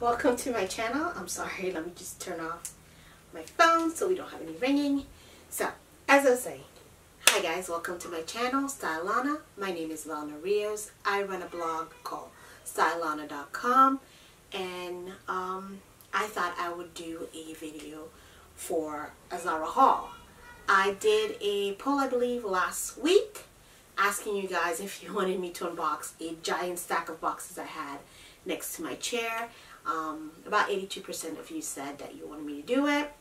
welcome to my channel. I'm sorry, let me just turn off my phone so we don't have any ringing. So, as I saying, hi guys, welcome to my channel, Stylelona. My name is Lana Rios. I run a blog called Stylelona.com and um, I thought I would do a video for a Zara haul. I did a poll, I believe, last week asking you guys if you wanted me to unbox a giant stack of boxes I had next to my chair. Um, about 82% of you said that you wanted me to do it.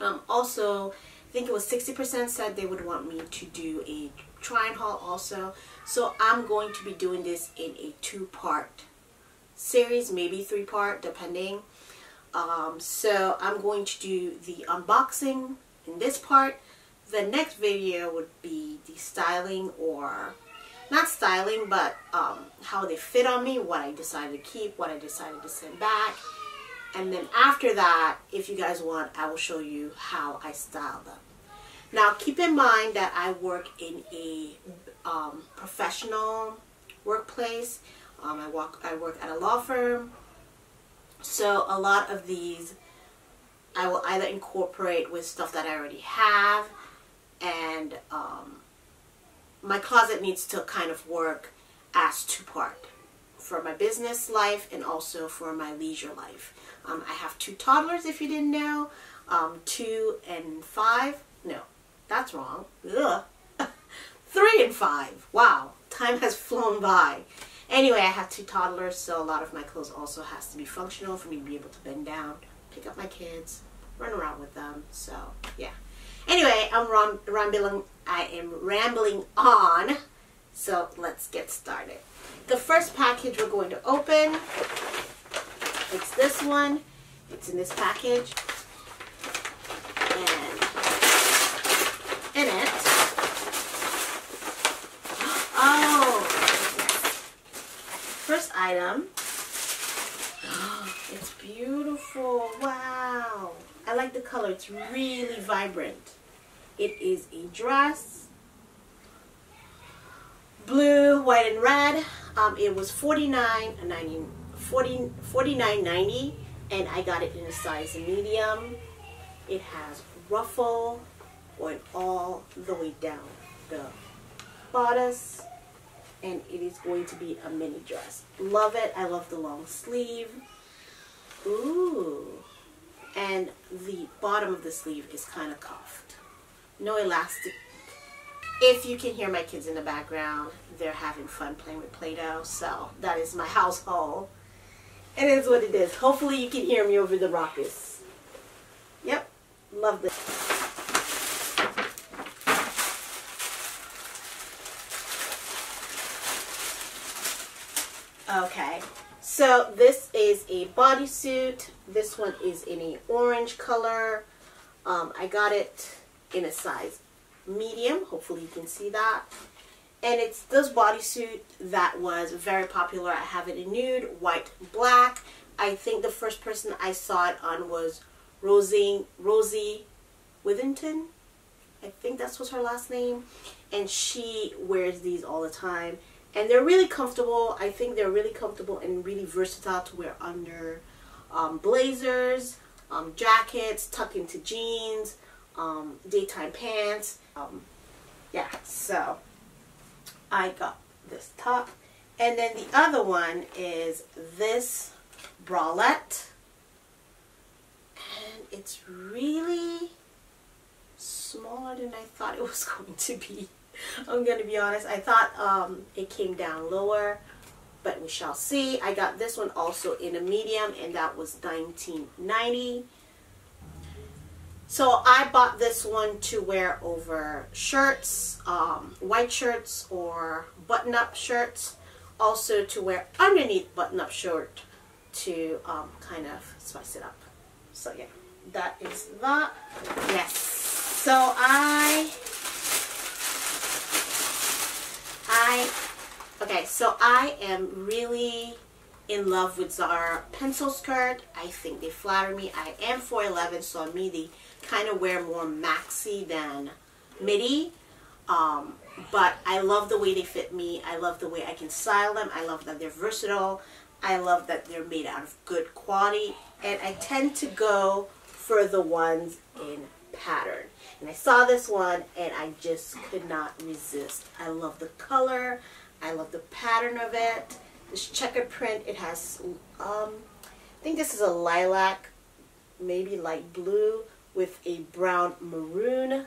Um, also, I think it was 60% said they would want me to do a try and haul also. So I'm going to be doing this in a two-part series, maybe three-part, depending. Um, so I'm going to do the unboxing in this part. The next video would be the styling or not styling, but um, how they fit on me, what I decided to keep, what I decided to send back. And then after that, if you guys want, I will show you how I style them. Now, keep in mind that I work in a um, professional workplace. Um, I, walk, I work at a law firm. So a lot of these I will either incorporate with stuff that I already have and my closet needs to kind of work as two-part for my business life and also for my leisure life. Um, I have two toddlers, if you didn't know, um, two and five. No, that's wrong. Ugh. Three and five. Wow, time has flown by. Anyway, I have two toddlers, so a lot of my clothes also has to be functional for me to be able to bend down, pick up my kids, run around with them. So, yeah. Anyway, I'm rambling. I am rambling on. So let's get started. The first package we're going to open. It's this one. It's in this package. And in it. Oh. First item. It's beautiful. Wow. I like the color. It's really vibrant. It is a dress. Blue, white, and red. Um, it was $49.90 40, $49.90 and I got it in a size medium. It has ruffle going all the way down the bodice and it is going to be a mini dress. Love it. I love the long sleeve. Ooh. And the bottom of the sleeve is kind of cuffed. No elastic. If you can hear my kids in the background, they're having fun playing with Play-Doh. So that is my household. And it is what it is. Hopefully you can hear me over the ruckus. Yep. Love this. Okay. So this is a bodysuit. This one is in a orange color. Um, I got it in a size medium. Hopefully you can see that. And it's this bodysuit that was very popular. I have it in nude, white, black. I think the first person I saw it on was Rosie, Rosie Withington. I think that was her last name. And she wears these all the time and they're really comfortable. I think they're really comfortable and really versatile to wear under um, blazers, um, jackets, tuck into jeans, um, daytime pants. Um, yeah, so I got this top. And then the other one is this bralette. And it's really smaller than I thought it was going to be. I'm to be honest. I thought um, it came down lower, but we shall see. I got this one also in a medium, and that was 1990 so I bought this one to wear over shirts, um, white shirts or button-up shirts. Also to wear underneath button-up shirt to um, kind of spice it up. So yeah, that is that. Yes. So I I, okay, so I am really in love with Zara pencil skirt. I think they flatter me. I am 4'11", so on me they kind of wear more maxi than midi. Um, but I love the way they fit me. I love the way I can style them. I love that they're versatile. I love that they're made out of good quality and I tend to go for the ones in pattern. And I saw this one and I just could not resist. I love the color. I love the pattern of it. This checkered print, it has, um, I think this is a lilac, maybe light blue with a brown maroon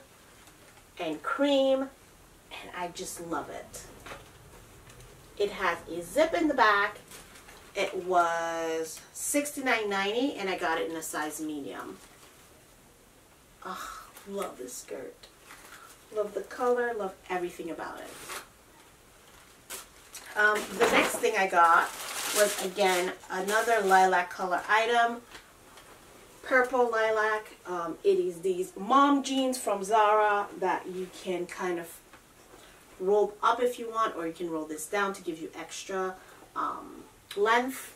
and cream. And I just love it. It has a zip in the back it was $69.90 and I got it in a size medium. Oh, love this skirt. Love the color, love everything about it. Um, the next thing I got was again another lilac color item. Purple lilac. Um, it is these mom jeans from Zara that you can kind of roll up if you want or you can roll this down to give you extra um, length.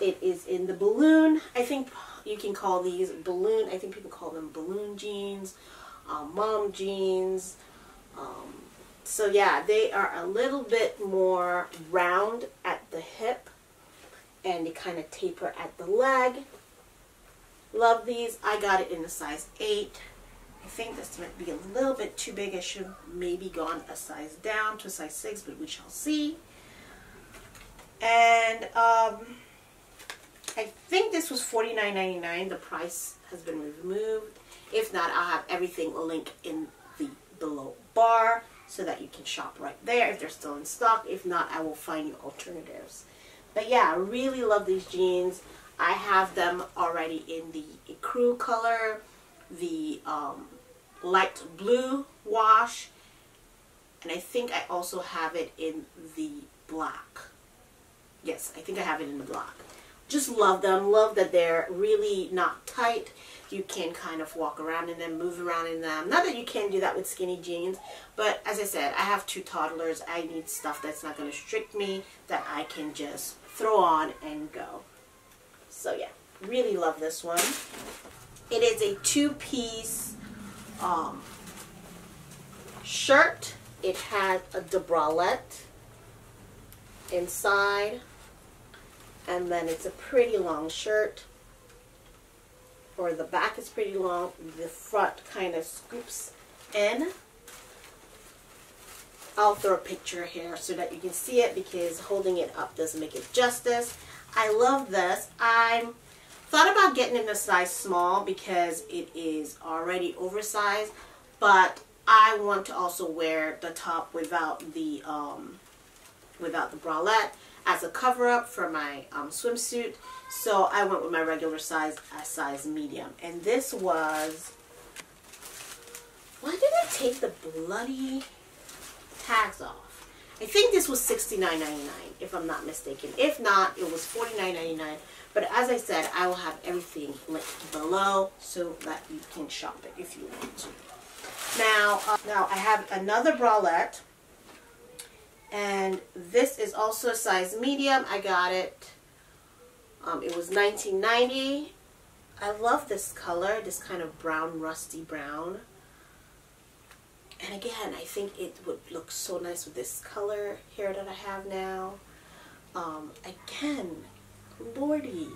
It is in the balloon. I think you can call these balloon. I think people call them balloon jeans, um, mom jeans. Um, so yeah, they are a little bit more round at the hip and they kind of taper at the leg. Love these. I got it in a size 8. I think this might be a little bit too big. I should maybe gone a size down to a size 6, but we shall see. And um, I think this was $49.99. The price has been removed. If not, I'll have everything linked in the below bar so that you can shop right there if they're still in stock. If not, I will find you alternatives. But yeah, I really love these jeans. I have them already in the ecru color, the um, light blue wash, and I think I also have it in the black. Yes, I think I have it in the black. Just love them. Love that they're really not tight. You can kind of walk around in them, move around in them. Not that you can do that with skinny jeans, but as I said, I have two toddlers. I need stuff that's not going to restrict me, that I can just throw on and go. So yeah, really love this one. It is a two-piece um, shirt. It has a debralette inside and then it's a pretty long shirt. Or the back is pretty long. The front kind of scoops in. I'll throw a picture here so that you can see it because holding it up doesn't make it justice. I love this. I thought about getting it in a size small because it is already oversized but I want to also wear the top without the um, without the bralette as a cover-up for my um, swimsuit. So I went with my regular size, a size medium. And this was, why did I take the bloody tags off? I think this was $69.99 if I'm not mistaken. If not, it was $49.99. But as I said, I will have everything linked below so that you can shop it if you want to. Now, uh, now I have another bralette and this is also a size medium. I got it. Um, it was 1990. I love this color, this kind of brown, rusty brown. And again, I think it would look so nice with this color here that I have now. Um, again, lordy.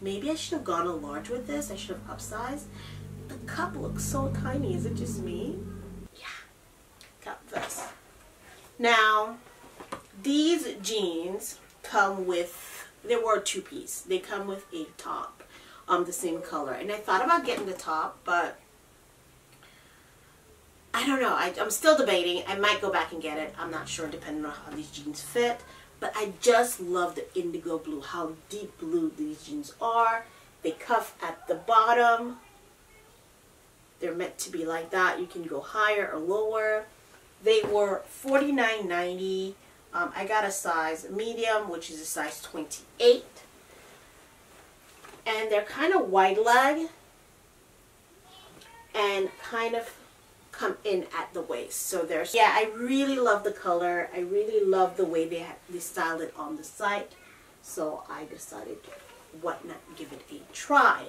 Maybe I should have gone a large with this. I should have upsized. The cup looks so tiny. Is it just me? Yeah. Got this. Now, these jeans come with, they were two piece. They come with a top, um, the same color. And I thought about getting the top, but I don't know. I, I'm still debating. I might go back and get it. I'm not sure depending on how these jeans fit. But I just love the indigo blue, how deep blue these jeans are. They cuff at the bottom. They're meant to be like that. You can go higher or lower. They were $49.90. Um, I got a size medium, which is a size 28. And they're kind of wide leg and kind of come in at the waist. So there's, yeah, I really love the color. I really love the way they, they styled it on the site. So I decided, what not, give it a try.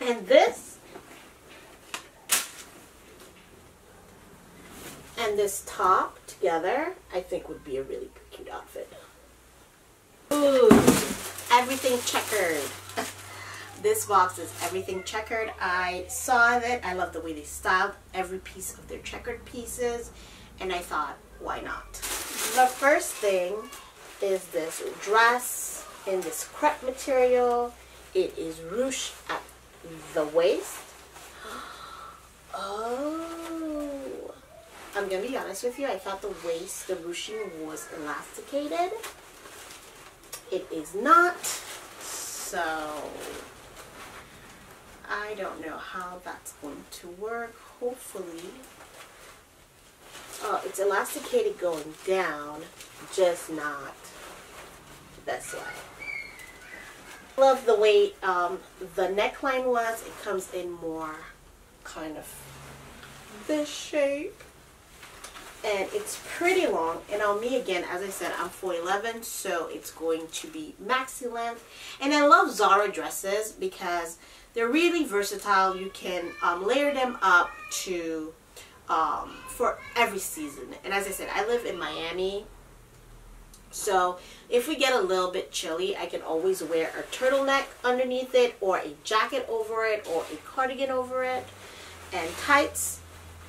And this and this top together, I think would be a really cute outfit. Ooh, everything checkered. this box is everything checkered. I saw it. I love the way they styled every piece of their checkered pieces. And I thought, why not? The first thing is this dress in this crepe material. It is ruched at the waist. Oh, I'm gonna be honest with you. I thought the waist, the ruching was elasticated. It is not. So I don't know how that's going to work. Hopefully, uh, it's elasticated going down, just not this way. Love the way um, the neckline was. It comes in more kind of this shape and it's pretty long and on me again as I said I'm 4'11 so it's going to be maxi length. And I love Zara dresses because they're really versatile. You can um, layer them up to um, for every season. And as I said I live in Miami so if we get a little bit chilly I can always wear a turtleneck underneath it or a jacket over it or a cardigan over it and tights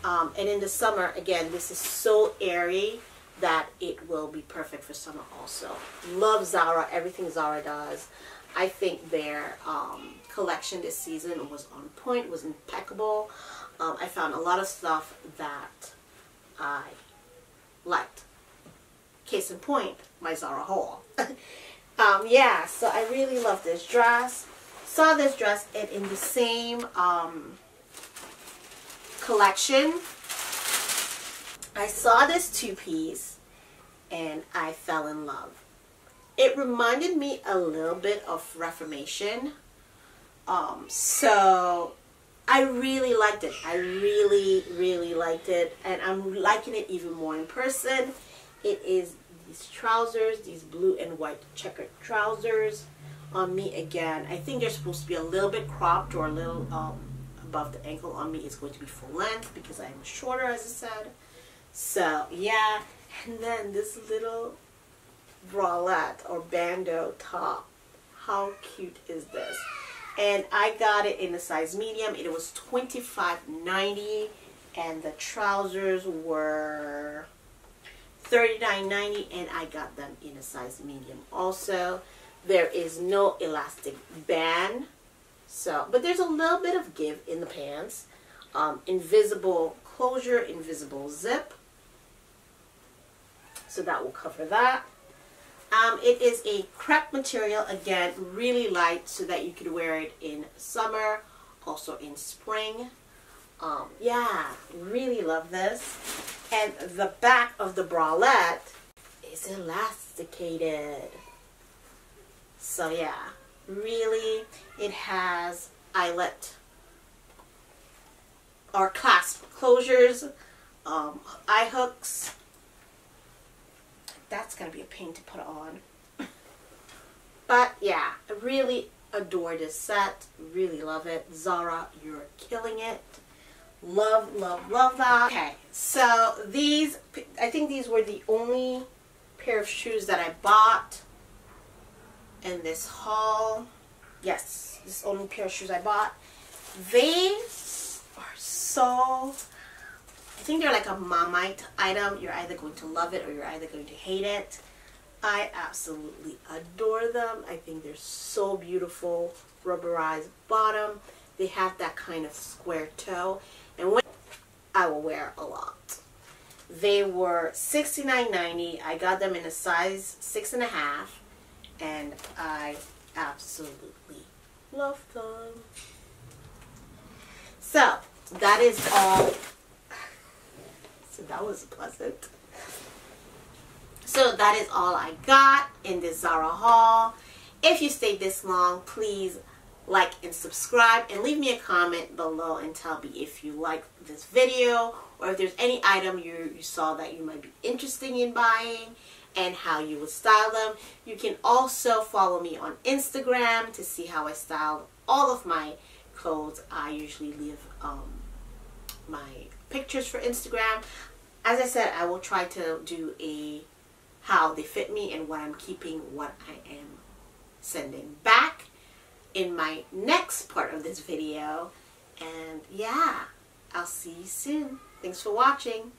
um, and in the summer, again, this is so airy that it will be perfect for summer also. Love Zara, everything Zara does. I think their um, collection this season was on point, was impeccable. Um, I found a lot of stuff that I liked. Case in point, my Zara haul. um, yeah, so I really love this dress. Saw this dress and in the same um, collection. I saw this two-piece and I fell in love. It reminded me a little bit of Reformation. Um, so I really liked it. I really, really liked it. And I'm liking it even more in person. It is these trousers, these blue and white checkered trousers on me again. I think they're supposed to be a little bit cropped or a little um, above the ankle on me is going to be full length because I am shorter as I said. So yeah, and then this little bralette or bandeau top. How cute is this? And I got it in a size medium. It was $25.90 and the trousers were $39.90 and I got them in a size medium also. There is no elastic band so, but there's a little bit of give in the pants. Um, invisible closure, invisible zip. So that will cover that. Um, it is a crepe material, again, really light so that you could wear it in summer, also in spring. Um, yeah, really love this. And the back of the bralette is elasticated. So yeah, really it has eyelet or clasp closures, um, eye hooks. That's going to be a pain to put on. But yeah, I really adore this set. Really love it. Zara, you're killing it. Love, love, love that. Okay, so these, I think these were the only pair of shoes that I bought in this haul. Yes, this only pair of shoes I bought. They are so, I think they're like a Marmite item. You're either going to love it or you're either going to hate it. I absolutely adore them. I think they're so beautiful. Rubberized bottom. They have that kind of square toe. And when I will wear a lot. They were $69.90. I got them in a size six and a half and I absolutely love them. So that is all. So that was pleasant. So that is all I got in this Zara haul. If you stayed this long, please like and subscribe and leave me a comment below and tell me if you like this video or if there's any item you, you saw that you might be interested in buying and how you would style them. You can also follow me on Instagram to see how I style all of my clothes. I usually leave um, my pictures for Instagram. As I said, I will try to do a how they fit me and what I'm keeping, what I am sending back in my next part of this video. And yeah, I'll see you soon. Thanks for watching.